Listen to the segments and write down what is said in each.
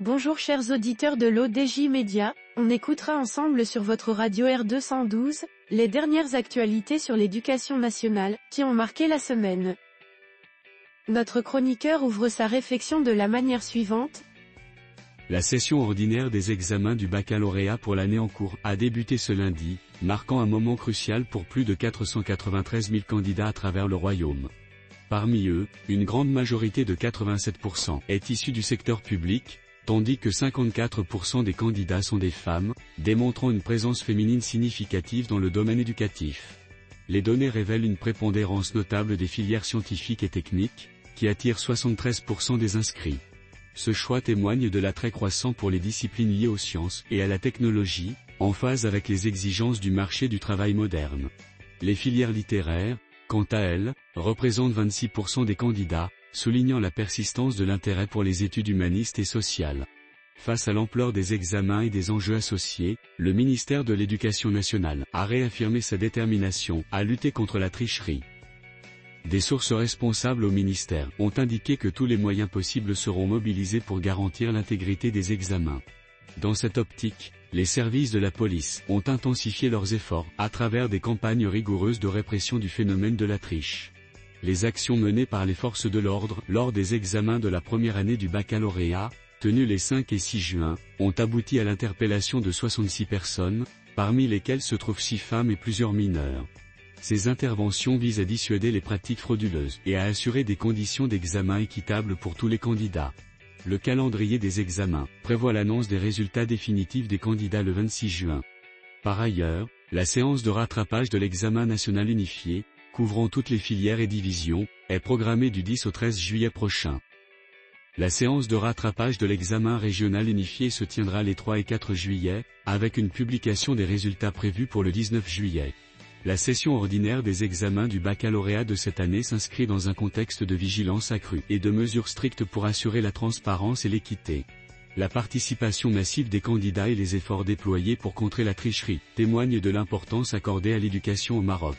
Bonjour chers auditeurs de l'ODJ Média, on écoutera ensemble sur votre radio R212, les dernières actualités sur l'éducation nationale, qui ont marqué la semaine. Notre chroniqueur ouvre sa réflexion de la manière suivante. La session ordinaire des examens du baccalauréat pour l'année en cours a débuté ce lundi, marquant un moment crucial pour plus de 493 000 candidats à travers le royaume. Parmi eux, une grande majorité de 87% est issue du secteur public, tandis que 54% des candidats sont des femmes, démontrant une présence féminine significative dans le domaine éducatif. Les données révèlent une prépondérance notable des filières scientifiques et techniques, qui attirent 73% des inscrits. Ce choix témoigne de l'attrait croissant pour les disciplines liées aux sciences et à la technologie, en phase avec les exigences du marché du travail moderne. Les filières littéraires, quant à elles, représentent 26% des candidats, soulignant la persistance de l'intérêt pour les études humanistes et sociales. Face à l'ampleur des examens et des enjeux associés, le ministère de l'Éducation nationale a réaffirmé sa détermination à lutter contre la tricherie. Des sources responsables au ministère ont indiqué que tous les moyens possibles seront mobilisés pour garantir l'intégrité des examens. Dans cette optique, les services de la police ont intensifié leurs efforts à travers des campagnes rigoureuses de répression du phénomène de la triche. Les actions menées par les forces de l'ordre lors des examens de la première année du baccalauréat, tenus les 5 et 6 juin, ont abouti à l'interpellation de 66 personnes, parmi lesquelles se trouvent 6 femmes et plusieurs mineurs. Ces interventions visent à dissuader les pratiques frauduleuses et à assurer des conditions d'examen équitables pour tous les candidats. Le calendrier des examens prévoit l'annonce des résultats définitifs des candidats le 26 juin. Par ailleurs, la séance de rattrapage de l'examen national unifié, couvrant toutes les filières et divisions, est programmée du 10 au 13 juillet prochain. La séance de rattrapage de l'examen régional unifié se tiendra les 3 et 4 juillet, avec une publication des résultats prévus pour le 19 juillet. La session ordinaire des examens du baccalauréat de cette année s'inscrit dans un contexte de vigilance accrue et de mesures strictes pour assurer la transparence et l'équité. La participation massive des candidats et les efforts déployés pour contrer la tricherie témoignent de l'importance accordée à l'éducation au Maroc.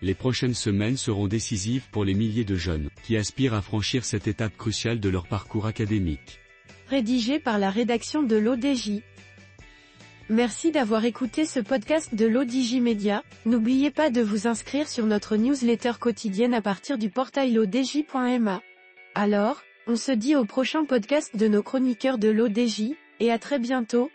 Les prochaines semaines seront décisives pour les milliers de jeunes qui aspirent à franchir cette étape cruciale de leur parcours académique. Rédigé par la rédaction de l'ODJ. Merci d'avoir écouté ce podcast de l'ODJ Media. N'oubliez pas de vous inscrire sur notre newsletter quotidienne à partir du portail odj.ma. Alors, on se dit au prochain podcast de nos chroniqueurs de l'ODJ, et à très bientôt,